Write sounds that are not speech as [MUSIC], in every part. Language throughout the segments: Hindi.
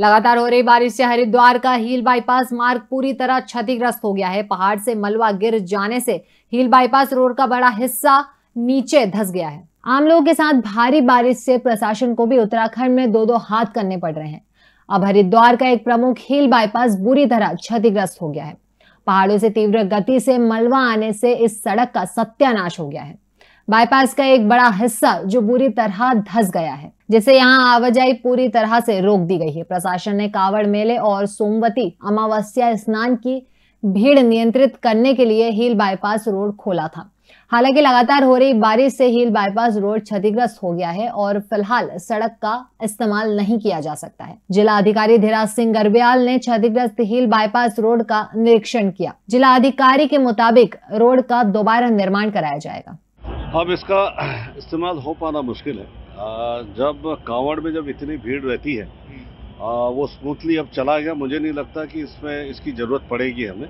लगातार हो रही बारिश से हरिद्वार का हील बाईपास मार्ग पूरी तरह क्षतिग्रस्त हो गया है। पहाड़ से मलबा गिर जाने से हील बाईपास रोड का बड़ा हिस्सा नीचे धस गया है। आम लोगों के साथ भारी बारिश से प्रशासन को भी उत्तराखंड में दो दो हाथ करने पड़ रहे हैं। अब हरिद्वार का एक प्रमुख हिल बाईपास बुरी तरह क्षतिग्रस्त हो गया है। पहाड़ों से तीव्र गति से मलबा आने से इस सड़क का सत्यानाश हो गया है। बाईपास का एक बड़ा हिस्सा जो बुरी तरह धस गया है। जिससे यहाँ आवाजाही पूरी तरह से रोक दी गई है। प्रशासन ने कावड़ मेले और सोमवती अमावस्या स्नान की भीड़ नियंत्रित करने के लिए हिल बाईपास रोड खोला था। हालाँकि लगातार हो रही बारिश से हिल बाईपास रोड क्षतिग्रस्त हो गया है और फ़िलहाल सड़क का इस्तेमाल नहीं किया जा सकता है। जिला अधिकारी धीराज सिंह गर्ब्याल ने क्षतिग्रस्त हिल बाईपास रोड का निरीक्षण किया। जिला अधिकारी के मुताबिक रोड का दोबारा निर्माण कराया जाएगा। अब इसका इस्तेमाल हो पाना मुश्किल है। जब कांवड़ में जब इतनी भीड़ रहती है वो स्मूथली अब चला गया मुझे नहीं लगता कि इसमें इसकी ज़रूरत पड़ेगी हमें।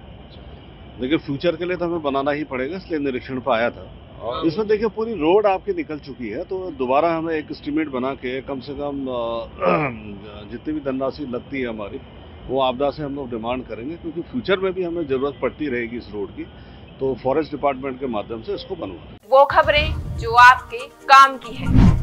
लेकिन फ्यूचर के लिए तो हमें बनाना ही पड़ेगा इसलिए निरीक्षण पर आया था। और इसमें देखिए पूरी रोड आपकी निकल चुकी है तो दोबारा हमें एक एस्टिमेट बना के कम से कम [CLEARS THROAT] जितनी भी धनराशि लगती है हमारी वो आपदा से हम लोग डिमांड करेंगे क्योंकि फ्यूचर में भी हमें ज़रूरत पड़ती रहेगी इस रोड की तो फॉरेस्ट डिपार्टमेंट के माध्यम से इसको बनवा वो खबरें जो आपके काम की है।